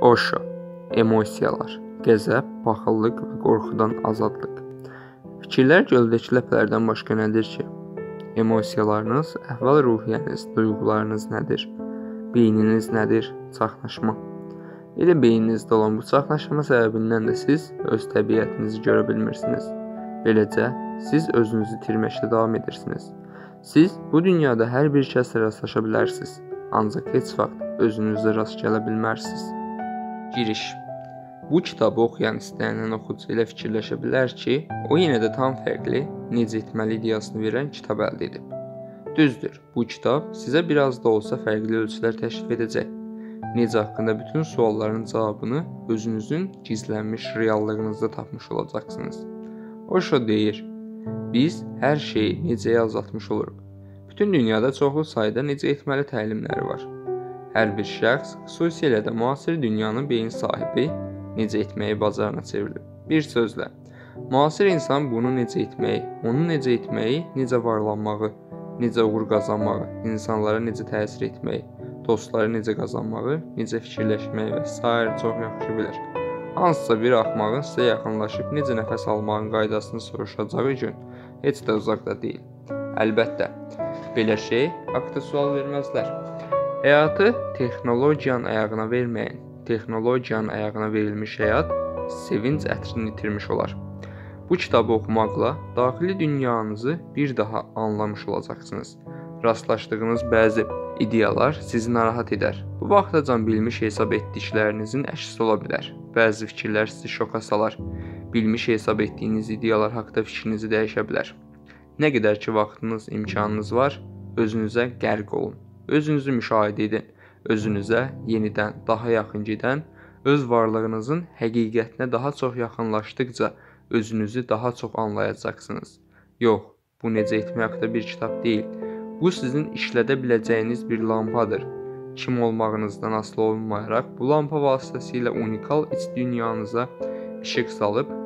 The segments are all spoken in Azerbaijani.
Osho Emosiyalar, qəzəb, paxıllıq və qorxudan azadlıq. Fikirlər göldəki ləpələrdən başqa nədir ki? Emosiyalarınız, əhval-ruhiyyəniz, duyğularınız nədir? Beyniniz nədir? Çaxnaşma. Elə beyninizdə olan bu çaxnaşma səbəbindən də siz öz təbiətinizi görə bilmirsiniz. Beləcə, siz özünüzü itirməkdə davam edirsiniz. Siz bu dünyada hər bir kəslə rastlaşa bilərsiniz, ancaq heç vaxt özünüzə rast gələ bilmərsiniz. Giriş. Bu kitabı oxuyan istənilən oxucu ilə fikirləşə bilər ki, o yenə də tam fərqli necə etməli ideyasını verən kitab əldə edib. Düzdür, bu kitab sizə biraz da olsa fərqli ölçülər təklif edəcək. Necə haqqında bütün sualların cavabını özünüzün gizlənmiş reallığınızda tapmış olacaqsınız. Osho deyir: Biz hər şeyi necəyə azaltmış oluruq. Bütün dünyada çoxlu sayda necə etməli təlimləri var. Hər bir şəxs, xüsusilə də müasir dünyanın beyin sahibi necə etməyi bacarına çevrilib. Bir sözlə, müasir insan bunu necə etməyi, onu necə etməyi, necə varlanmağı, necə uğur qazanmağı, insanlara necə təsir etməyi, dostları necə qazanmağı, necə fikirləşməyi və s. çox yaxşı bilir. Hansısa bir axmağın sizə yaxınlaşıb necə nəfəs almağın qaydasını soruşacağı gün heç də uzaqda deyil. Əlbəttə, belə şey haqda sual verməzlər. Həyatı texnologiyanın ayağına verməyən, texnologiyanın ayağına verilmiş həyat sevinc ətrini itirmiş olar. Bu kitabı oxumaqla daxili dünyanızı bir daha anlamış olacaqsınız. Rastlaşdığınız bəzi ideyalar sizi narahat edər. Bu vaxtacan bilmiş hesab etdiklərinizin əksi ola bilər. Bəzi fikirlər sizi şoka salar. Bilmiş hesab etdiyiniz ideyalar haqqında fikrinizi dəyişə bilər. Nə qədər ki vaxtınız, imkanınız var, özünüzə qərq olun. Özünüzü müşahidə edin. Özünüzə yenidən daha yaxın gedən, öz varlığınızın həqiqətinə daha çox yaxınlaşdıqca özünüzü daha çox anlayacaqsınız. Yox, bu necə etmək haqqında bir kitab deyil. Bu sizin işlədə biləcəyiniz bir lampadır. Kim olmağınızdan asılı olmayaraq bu lampa vasitəsilə unikal iç dünyanıza işıq salıb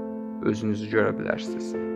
özünüzü görə bilərsiniz.